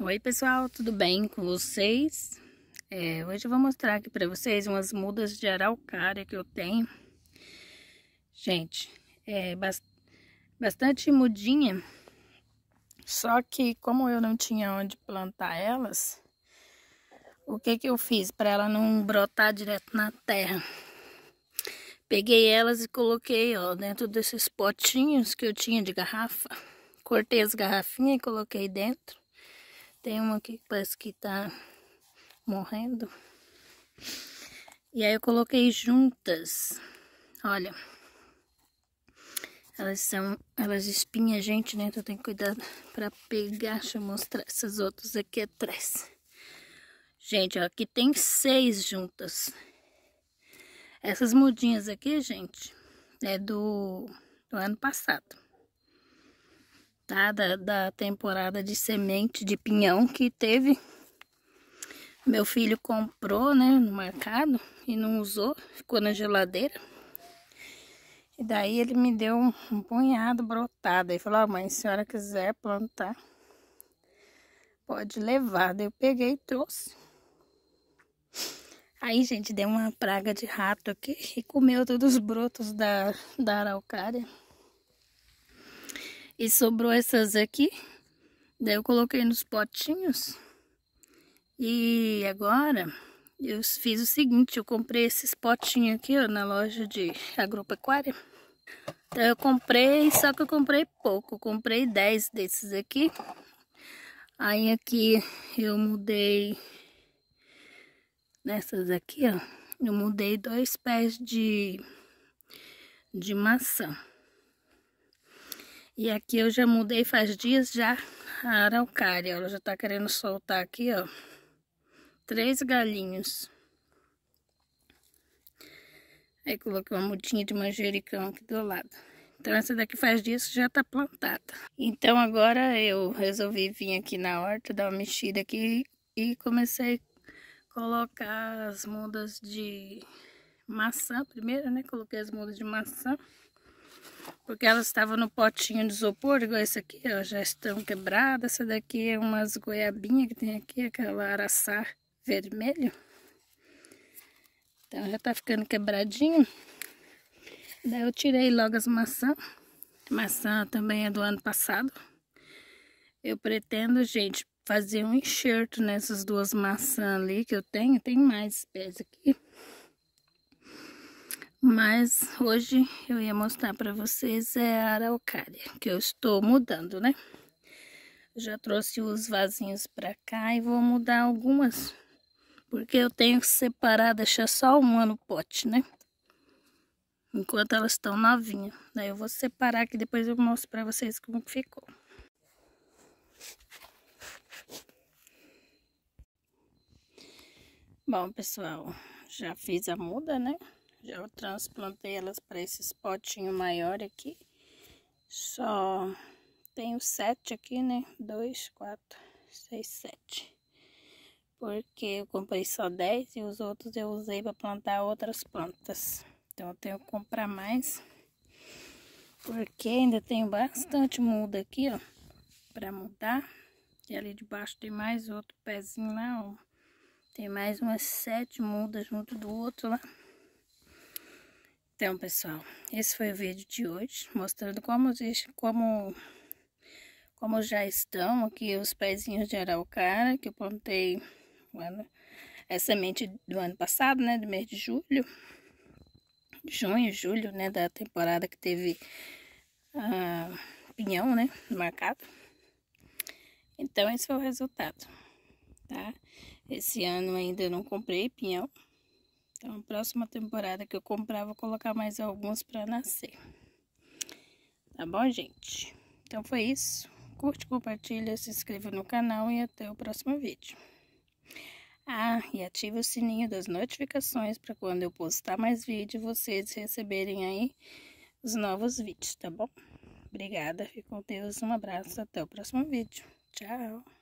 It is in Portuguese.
Oi pessoal, tudo bem com vocês? É, hoje eu vou mostrar aqui para vocês umas mudas de araucária que eu tenho. Gente, é bastante mudinha, só que como eu não tinha onde plantar elas, o que que eu fiz para ela não brotar direto na terra? Peguei elas e coloquei ó, dentro desses potinhos que eu tinha de garrafa. Cortei as garrafinhas e coloquei dentro. Tem uma aqui que parece que tá morrendo. E aí eu coloquei juntas. Olha. Elas são, elas espinham a gente, né? Então tem que cuidar para pegar. Deixa eu mostrar essas outras aqui atrás. Gente, ó, aqui tem seis juntas. Essas mudinhas aqui, gente, é do, do ano passado tá? Da, da temporada de semente de pinhão que teve. Meu filho comprou, né, no mercado e não usou, ficou na geladeira. E daí ele me deu um, um punhado brotado. Ele falou, mãe, se a senhora quiser plantar, pode levar. Daí eu peguei e trouxe. Aí, gente, deu uma praga de rato aqui e comeu todos os brotos da, da araucária. E sobrou essas aqui. Daí eu coloquei nos potinhos. E agora eu fiz o seguinte, eu comprei esses potinhos aqui, ó, na loja de agropecuária. Então eu comprei, só que eu comprei pouco. Eu comprei 10 desses aqui. Aí aqui eu mudei nessas aqui, ó. Eu mudei dois pés de, de maçã. E aqui eu já mudei faz dias já a araucária. Ela já tá querendo soltar aqui, ó. Três galinhos. Aí coloquei uma mudinha de manjericão aqui do lado. Então essa daqui faz dias já tá plantada. Então agora eu resolvi vir aqui na horta, dar uma mexida aqui e comecei a colocar as mudas de maçã primeiro, né? Coloquei as mudas de maçã. Porque elas estavam no potinho de isopor, igual esse aqui, ó, já estão quebradas. Essa daqui é umas goiabinhas que tem aqui, aquela araçá vermelho. Então já tá ficando quebradinho. Daí eu tirei logo as maçãs. Maçã também é do ano passado. Eu pretendo, gente, fazer um enxerto nessas duas maçãs ali que eu tenho. Tem mais pés aqui. Mas hoje eu ia mostrar para vocês é a araucária, que eu estou mudando, né? Já trouxe os vasinhos para cá e vou mudar algumas, porque eu tenho que separar, deixar só uma no pote, né? Enquanto elas estão novinhas. Daí eu vou separar aqui, depois eu mostro para vocês como que ficou. Bom, pessoal, já fiz a muda, né? Já transplantei elas para esses potinhos maior aqui. Só tenho sete aqui, né? Dois, quatro, seis, sete. Porque eu comprei só dez e os outros eu usei para plantar outras plantas. Então eu tenho que comprar mais. Porque ainda tenho bastante muda aqui, ó. Para mudar. E ali debaixo tem mais outro pezinho lá, ó. Tem mais umas sete mudas junto do outro lá. Então, pessoal, esse foi o vídeo de hoje, mostrando como, como, como já estão aqui os pezinhos de araucária, que eu plantei é semente do ano passado, né, do mês de julho, junho, julho, né, da temporada que teve ah, pinhão, né, marcado. Então, esse foi o resultado, tá? Esse ano ainda não comprei pinhão, então, próxima temporada que eu comprar, vou colocar mais alguns para nascer. Tá bom, gente? Então, foi isso. Curte, compartilha, se inscreva no canal e até o próximo vídeo. Ah, e ative o sininho das notificações para quando eu postar mais vídeo, vocês receberem aí os novos vídeos, tá bom? Obrigada, fique com Deus, um abraço, até o próximo vídeo. Tchau!